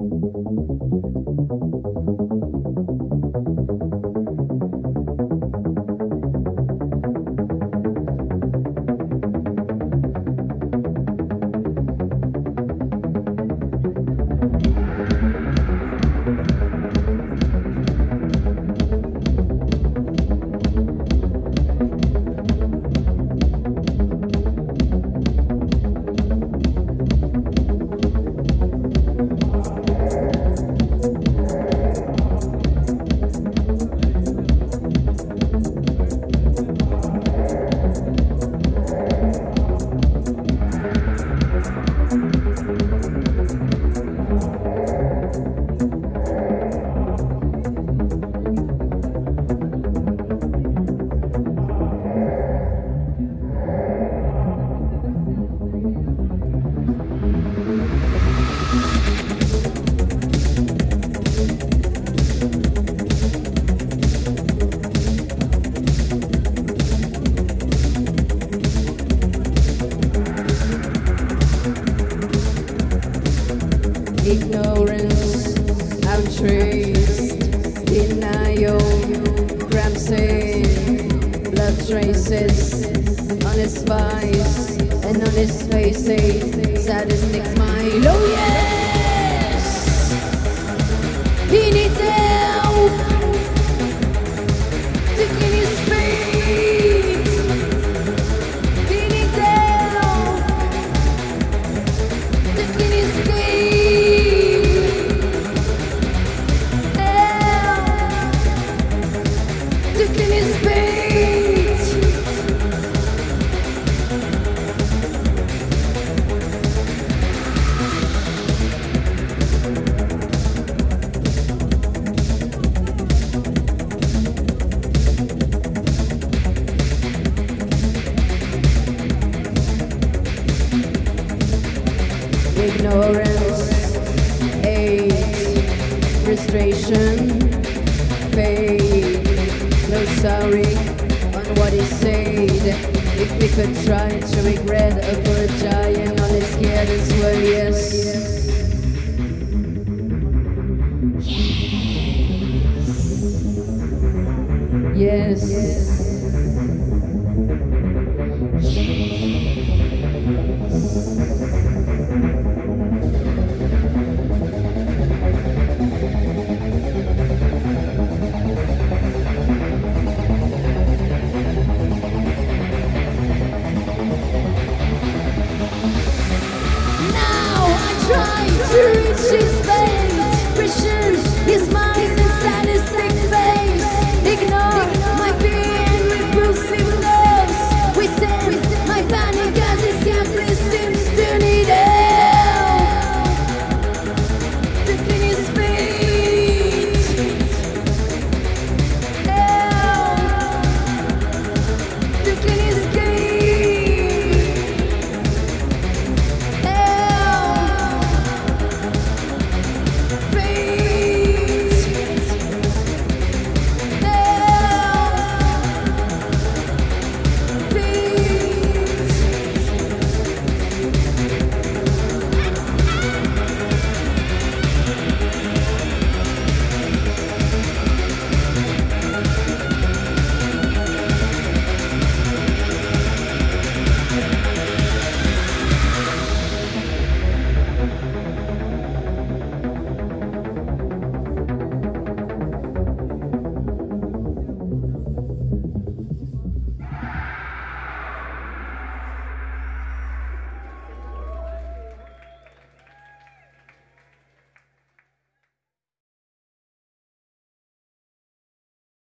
うん。Traces on his face and on his face, sadistic smile. Oh yes, he needs help to get his feet. He needs help to get his. Help to get his. Ignorance, hate, frustration, fate. No sorry on what he said. If we could try to regret, apologizing on his scared and swear yes. Yes. Now trying to reach his fate. Pressure is mine and status.